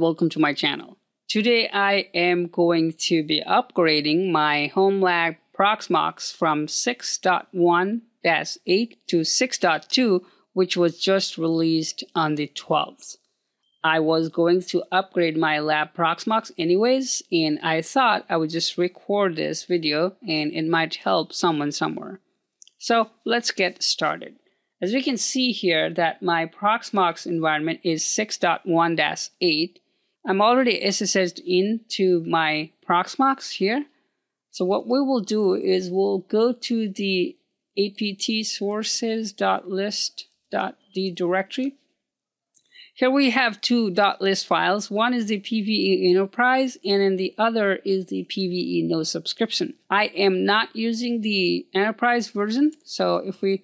welcome to my channel. Today I am going to be upgrading my HomeLab Proxmox from 6.1-8 to 6.2 which was just released on the 12th. I was going to upgrade my lab Proxmox anyways and I thought I would just record this video and it might help someone somewhere. So let's get started. As we can see here that my Proxmox environment is 6.1-8. I'm already SSH'd into my Proxmox here. So what we will do is we'll go to the apt sources.list.d directory. Here we have two .list files. One is the PVE Enterprise and then the other is the PVE No Subscription. I am not using the Enterprise version. So if we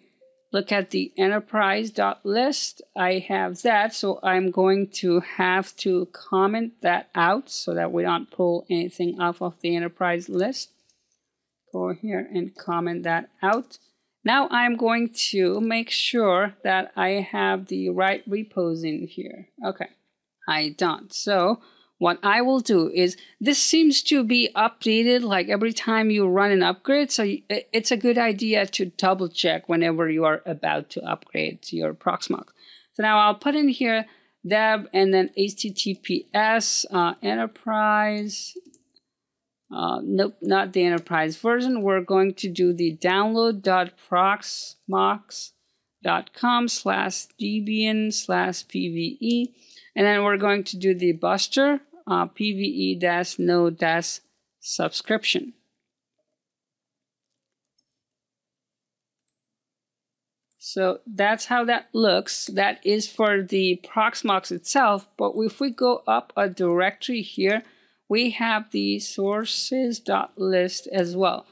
look at the enterprise.list, I have that. So I'm going to have to comment that out so that we don't pull anything off of the enterprise list. Go here and comment that out. Now I'm going to make sure that I have the right repos in here. Okay, I don't. So what I will do is this seems to be updated like every time you run an upgrade. So it's a good idea to double check whenever you are about to upgrade to your Proxmox. So now I'll put in here deb and then https uh, enterprise. Uh, nope, not the enterprise version. We're going to do the download.proxmox.com slash debian slash pve and then we're going to do the buster uh, PVE dash no dash subscription. So that's how that looks. That is for the Proxmox itself. But if we go up a directory here, we have the sources.list as well.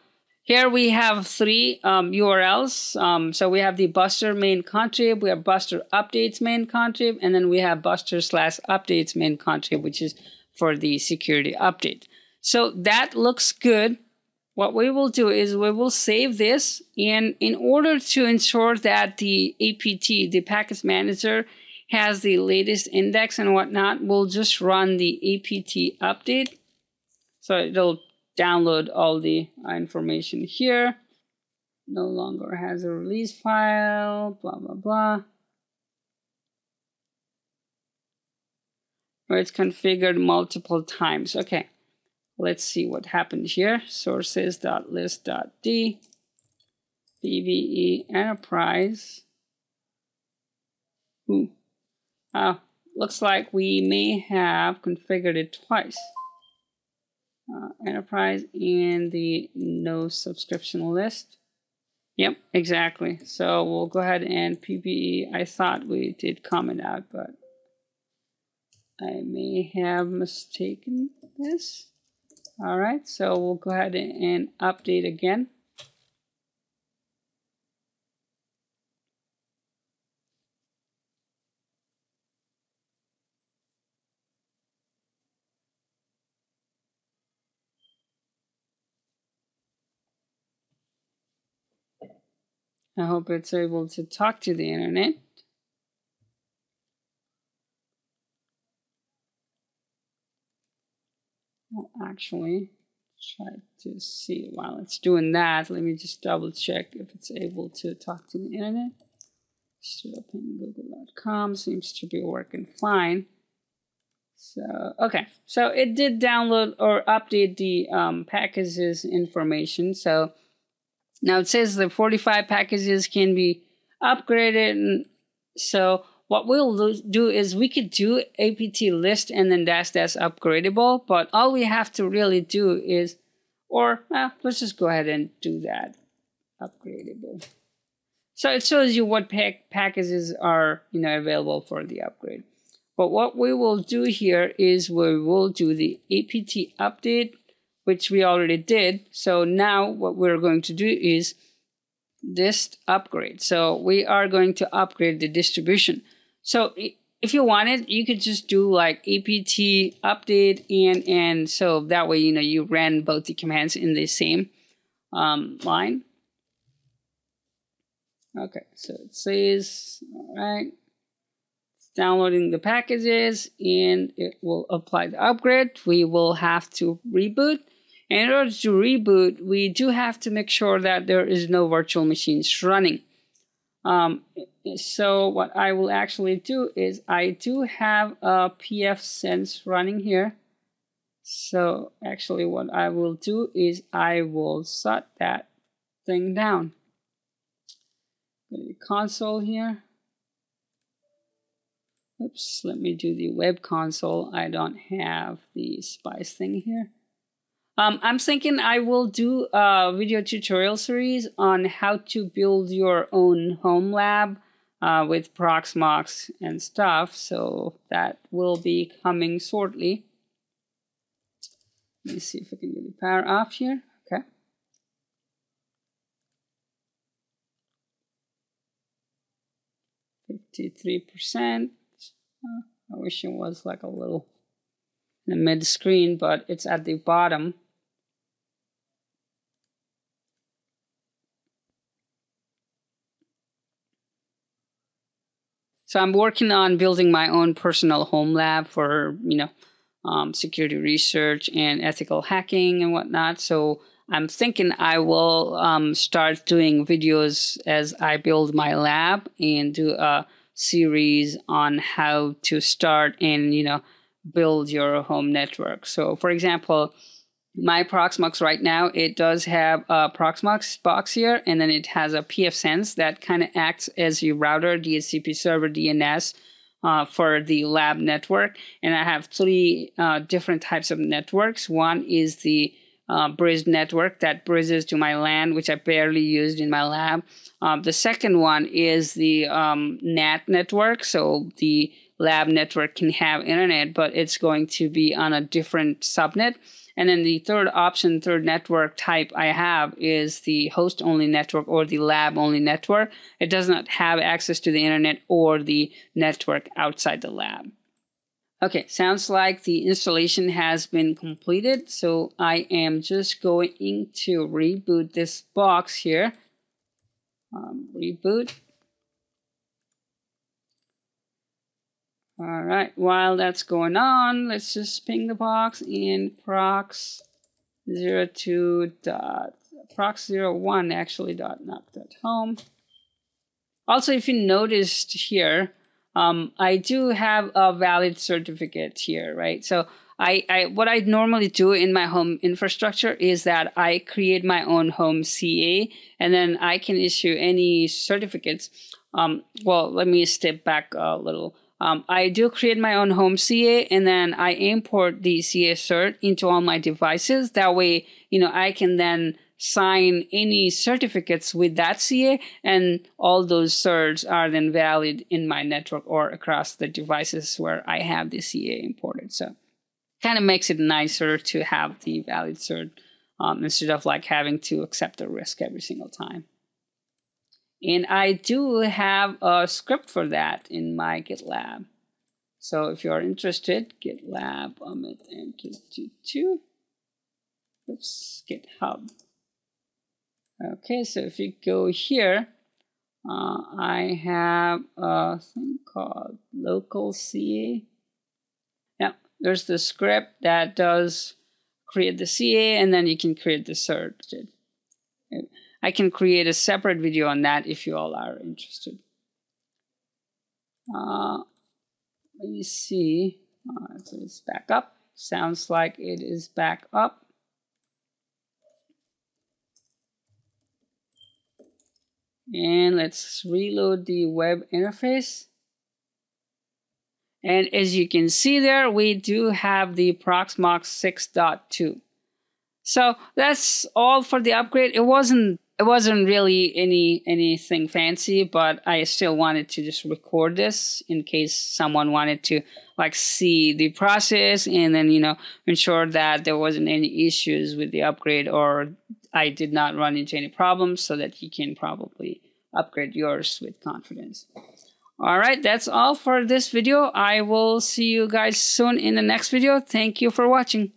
Here we have three um, URLs. Um, so we have the Buster main contrib, we have Buster updates main contrib, and then we have Buster slash updates main contrib, which is for the security update. So that looks good. What we will do is we will save this and in order to ensure that the APT, the package manager, has the latest index and whatnot, we'll just run the APT update. So it'll download all the information here. No longer has a release file, blah, blah, blah. Where it's configured multiple times. Okay, let's see what happened here. Sources.list.d, PVE Enterprise. Ooh. Uh, looks like we may have configured it twice enterprise and the no subscription list. Yep, exactly. So we'll go ahead and PPE. I thought we did comment out, but I may have mistaken this. All right, so we'll go ahead and update again. I hope it's able to talk to the internet. Well, actually, try to see while it's doing that. Let me just double check if it's able to talk to the internet. Google.com seems to be working fine. So, okay. So it did download or update the um, packages information. So now it says the 45 packages can be upgraded. And so what we'll do is we could do apt list and then dash dash upgradable, but all we have to really do is, or well, let's just go ahead and do that upgradable. So it shows you what pack packages are you know available for the upgrade. But what we will do here is we will do the apt update which we already did. So now what we're going to do is this upgrade. So we are going to upgrade the distribution. So if you wanted, you could just do like apt update and and so that way you know you ran both the commands in the same um, line. Okay, so it says all right. downloading the packages and it will apply the upgrade. We will have to reboot. In order to reboot, we do have to make sure that there is no virtual machines running. Um, so what I will actually do is I do have a pfSense running here. So actually what I will do is I will shut that thing down. Go to the console here. Oops, let me do the web console. I don't have the Spice thing here. Um, I'm thinking I will do a video tutorial series on how to build your own home lab uh, with Proxmox and stuff. So that will be coming shortly. Let me see if I can get the power off here. Okay. Fifty-three percent. I wish it was like a little in the mid screen, but it's at the bottom. So I'm working on building my own personal home lab for, you know, um, security research and ethical hacking and whatnot. So I'm thinking I will um, start doing videos as I build my lab and do a series on how to start and, you know, build your home network. So for example, my Proxmox right now, it does have a Proxmox box here, and then it has a pfSense that kind of acts as your router, DHCP server, DNS uh, for the lab network. And I have three uh, different types of networks. One is the uh, bridge network that bridges to my LAN, which I barely used in my lab. Um, the second one is the um, NAT network, so the lab network can have internet, but it's going to be on a different subnet. And then the third option, third network type I have is the host only network or the lab only network. It does not have access to the internet or the network outside the lab. Okay, sounds like the installation has been completed. So I am just going to reboot this box here. Um, reboot. All right, while that's going on, let's just ping the box in prox 02 dot prox 01 actually dot not dot home. Also, if you noticed here, um, I do have a valid certificate here, right? So I, I what I normally do in my home infrastructure is that I create my own home CA and then I can issue any certificates. Um, well, let me step back a little. Um, I do create my own home CA and then I import the CA cert into all my devices. That way, you know, I can then sign any certificates with that CA and all those certs are then valid in my network or across the devices where I have the CA imported. So kind of makes it nicer to have the valid cert um, instead of like having to accept the risk every single time. And I do have a script for that in my GitLab. So if you're interested, GitLab Amit and Git22. Oops, GitHub. Okay, so if you go here, uh, I have a thing called local CA. Now, there's the script that does create the CA, and then you can create the cert. I can create a separate video on that if you all are interested. Uh, let me see. Uh, so it's back up. Sounds like it is back up. And let's reload the web interface. And as you can see there, we do have the Proxmox 6.2. So that's all for the upgrade. It wasn't it wasn't really any anything fancy, but I still wanted to just record this in case someone wanted to like see the process and then you know ensure that there wasn't any issues with the upgrade or I did not run into any problems so that you can probably upgrade yours with confidence. All right, that's all for this video. I will see you guys soon in the next video. Thank you for watching.